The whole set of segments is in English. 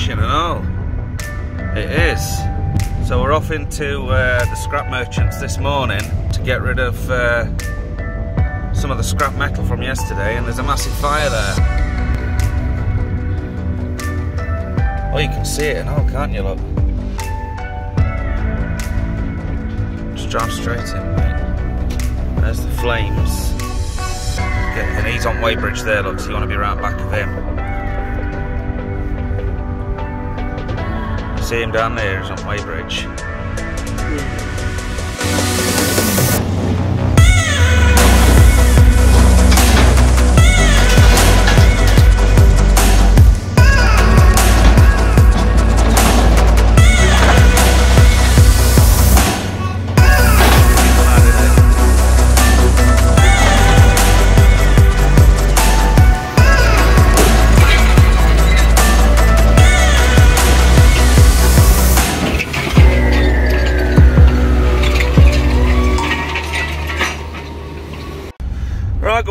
finishing and all. It is. So we're off into uh, the scrap merchants this morning to get rid of uh, some of the scrap metal from yesterday and there's a massive fire there. Oh, you can see it and all, can't you, look? Just drive straight in, mate. There's the flames. And he's on weighbridge there, look, so you want to be right back of him. Him down there, he's on weighbridge. Right, good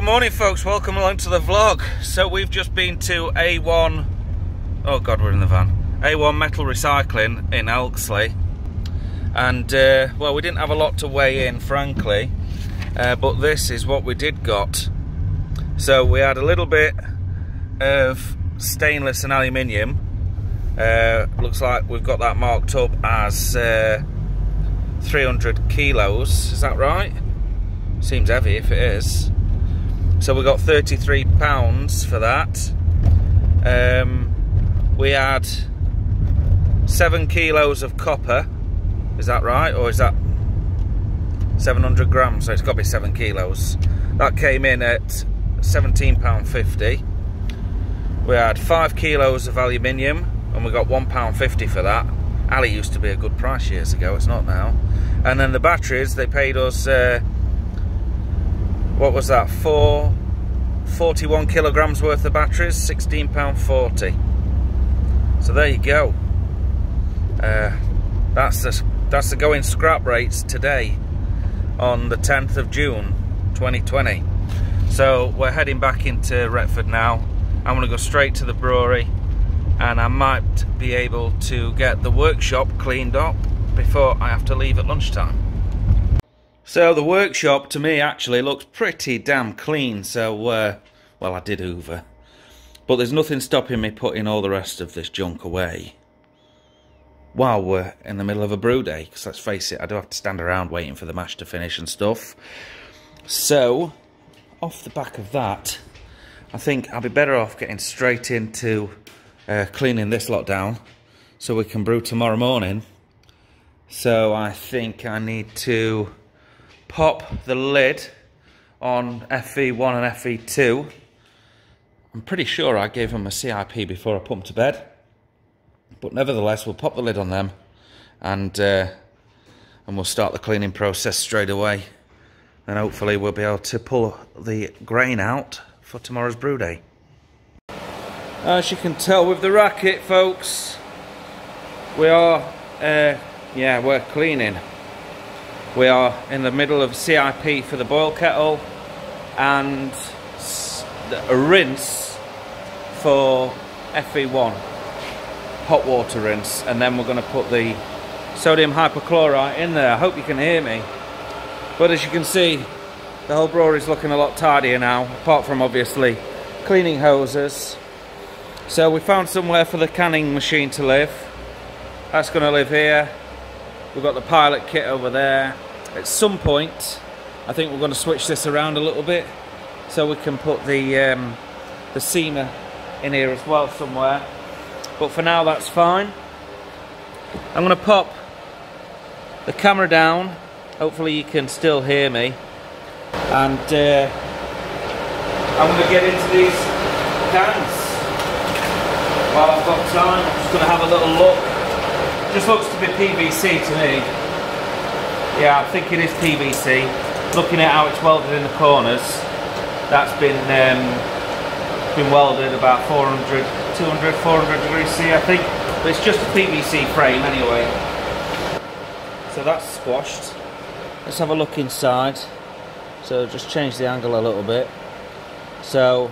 morning folks, welcome along to the vlog. So we've just been to A1, oh god we're in the van, A1 Metal Recycling in Elkesley. And uh, well we didn't have a lot to weigh in frankly, uh, but this is what we did got. So we had a little bit of stainless and aluminium. Uh, looks like we've got that marked up as uh, 300 kilos, is that right? Seems heavy if it is. So we got 33 pounds for that. Um, we had seven kilos of copper. Is that right? Or is that 700 grams? So it's got to be seven kilos. That came in at 17 pound 50. We had five kilos of aluminium and we got one pound 50 for that. Ali used to be a good price years ago, it's not now. And then the batteries, they paid us uh, what was that? Four, 41 kilograms worth of batteries, £16.40. So there you go. Uh, that's the that's the going scrap rates today on the 10th of June 2020. So we're heading back into Retford now. I'm going to go straight to the brewery and I might be able to get the workshop cleaned up before I have to leave at lunchtime. So the workshop to me actually looks pretty damn clean. So, uh, well, I did hoover. But there's nothing stopping me putting all the rest of this junk away. While we're in the middle of a brew day. Because let's face it, I do have to stand around waiting for the mash to finish and stuff. So, off the back of that, I think I'll be better off getting straight into uh, cleaning this lot down. So we can brew tomorrow morning. So I think I need to pop the lid on FV1 and FV2. I'm pretty sure I gave them a CIP before I put them to bed. But nevertheless, we'll pop the lid on them and uh, and we'll start the cleaning process straight away. And hopefully we'll be able to pull the grain out for tomorrow's brew day. As you can tell with the racket, folks, we are, uh, yeah, we're cleaning. We are in the middle of CIP for the boil kettle and a rinse for FV1, hot water rinse, and then we're going to put the sodium hypochlorite in there. I hope you can hear me. But as you can see, the whole brewery is looking a lot tidier now, apart from obviously cleaning hoses. So we found somewhere for the canning machine to live. That's going to live here. We've got the pilot kit over there. At some point, I think we're going to switch this around a little bit so we can put the um, the seamer in here as well somewhere. But for now, that's fine. I'm going to pop the camera down. Hopefully you can still hear me. And uh, I'm going to get into these cans while I've got time. I'm just going to have a little look. Just looks to be PVC to me. Yeah, I think it is PVC. Looking at how it's welded in the corners, that's been um, been welded about 400, 200, 400 degrees C, I think. But it's just a PVC frame anyway. So that's squashed. Let's have a look inside. So just change the angle a little bit. So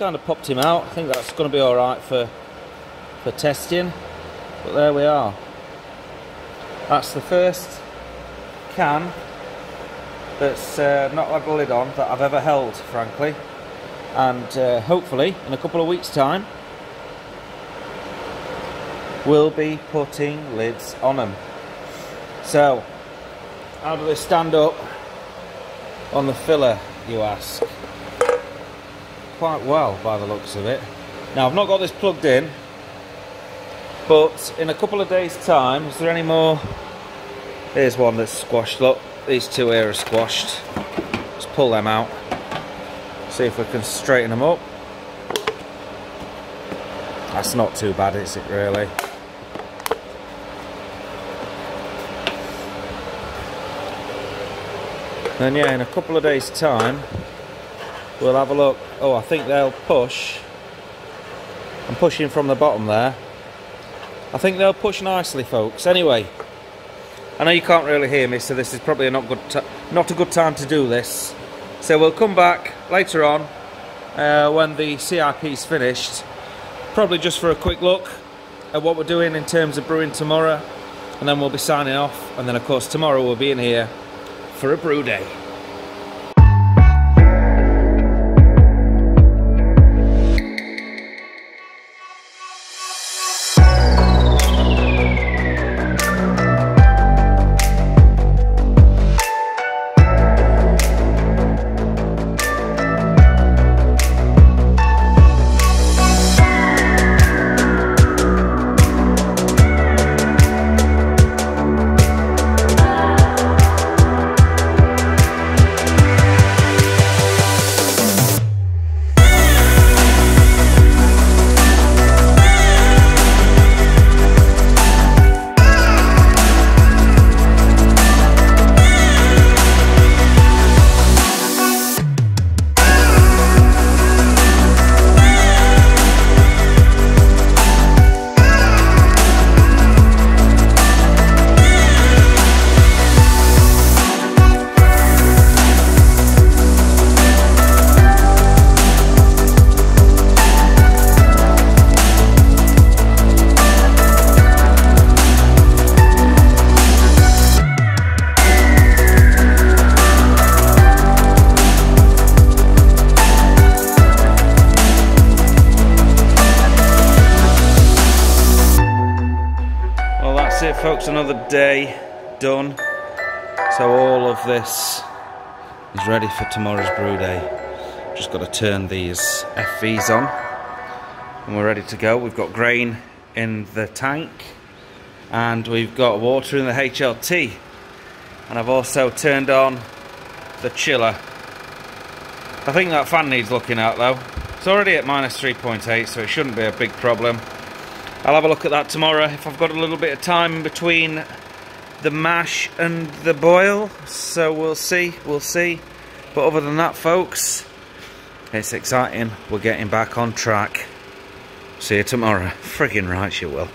kind of popped him out. I think that's going to be all right for for testing. But there we are. That's the first can that's uh, not had a lid on that I've ever held, frankly. And uh, hopefully, in a couple of weeks' time, we'll be putting lids on them. So, how do they stand up on the filler, you ask? Quite well, by the looks of it. Now, I've not got this plugged in, but in a couple of days' time, is there any more? Here's one that's squashed. Look, these two here are squashed. Let's pull them out. See if we can straighten them up. That's not too bad, is it really? Then yeah, in a couple of days time, we'll have a look. Oh, I think they'll push. I'm pushing from the bottom there. I think they'll push nicely, folks. Anyway, I know you can't really hear me, so this is probably not good, not a good time to do this. So we'll come back later on uh, when the CIP is finished, probably just for a quick look at what we're doing in terms of brewing tomorrow, and then we'll be signing off. And then, of course, tomorrow we'll be in here for a brew day. It folks, another day done. So all of this is ready for tomorrow's brew day. Just got to turn these FVs on and we're ready to go. We've got grain in the tank and we've got water in the HLT and I've also turned on the chiller. I think that fan needs looking at though. It's already at minus 3.8 so it shouldn't be a big problem. I'll have a look at that tomorrow if I've got a little bit of time between the mash and the boil. So we'll see, we'll see. But other than that, folks, it's exciting. We're getting back on track. See you tomorrow. Friggin' right you will.